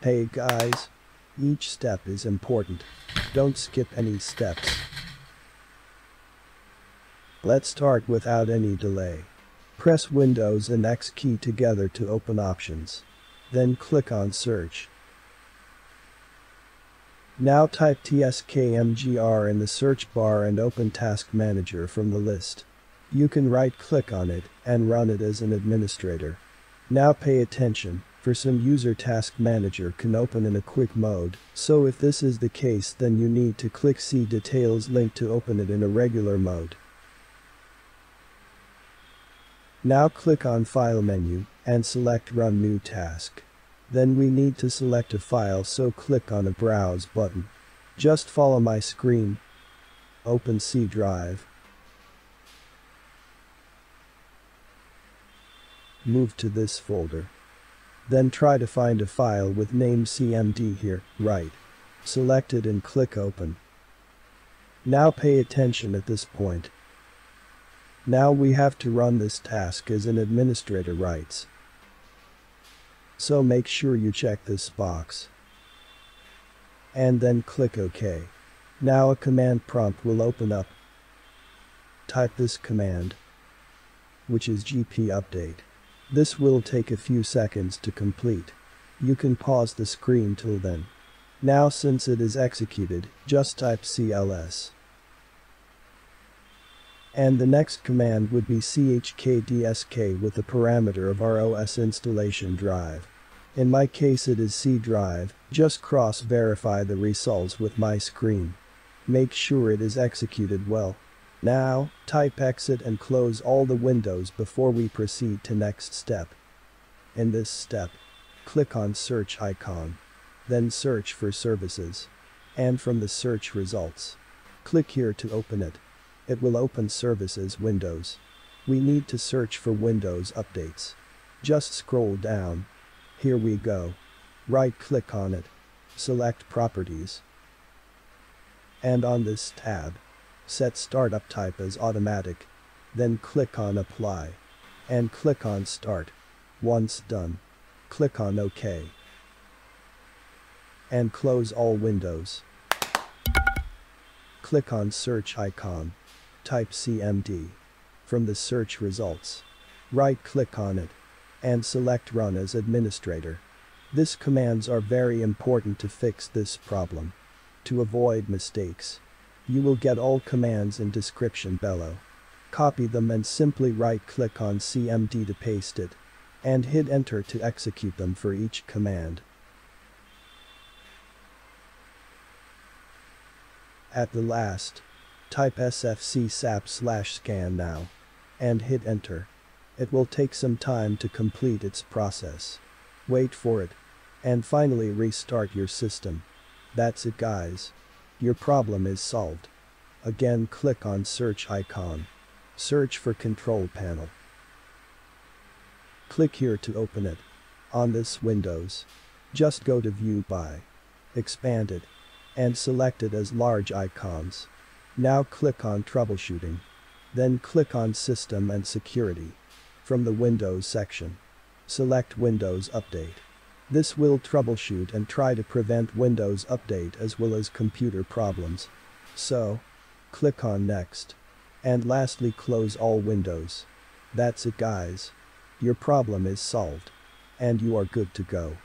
Hey guys. Each step is important. Don't skip any steps. Let's start without any delay. Press Windows and X key together to open options. Then click on search. Now type TSKMGR in the search bar and open Task Manager from the list. You can right click on it and run it as an administrator. Now pay attention, some user Task Manager can open in a quick mode, so if this is the case then you need to click see details link to open it in a regular mode. Now click on File menu and select Run New Task. Then we need to select a file so click on a Browse button. Just follow my screen. Open C drive. Move to this folder. Then try to find a file with name CMD here, right. Select it and click open. Now pay attention at this point. Now we have to run this task as an administrator writes. So make sure you check this box. And then click OK. Now a command prompt will open up. Type this command, which is gp update. This will take a few seconds to complete. You can pause the screen till then. Now since it is executed, just type cls. And the next command would be chkdsk with the parameter of our OS installation drive. In my case it is C drive, just cross verify the results with my screen. Make sure it is executed well. Now, type exit and close all the windows before we proceed to next step. In this step, click on search icon. Then search for services. And from the search results, click here to open it. It will open Services windows. We need to search for Windows updates. Just scroll down. Here we go. Right click on it. Select Properties. And on this tab, set Startup Type as Automatic. Then click on Apply. And click on Start. Once done, click on OK. And close all windows. Click on Search icon type CMD. From the search results, right-click on it and select Run as administrator. This commands are very important to fix this problem. To avoid mistakes, you will get all commands in description below. Copy them and simply right-click on CMD to paste it, and hit enter to execute them for each command. At the last, Type sfc sap slash scan now. And hit enter. It will take some time to complete its process. Wait for it. And finally restart your system. That's it guys. Your problem is solved. Again click on search icon. Search for control panel. Click here to open it. On this Windows. Just go to view by. Expand it. And select it as large icons. Now click on Troubleshooting. Then click on System and Security. From the Windows section. Select Windows Update. This will troubleshoot and try to prevent Windows Update as well as computer problems. So, click on Next. And lastly close all windows. That's it guys. Your problem is solved. And you are good to go.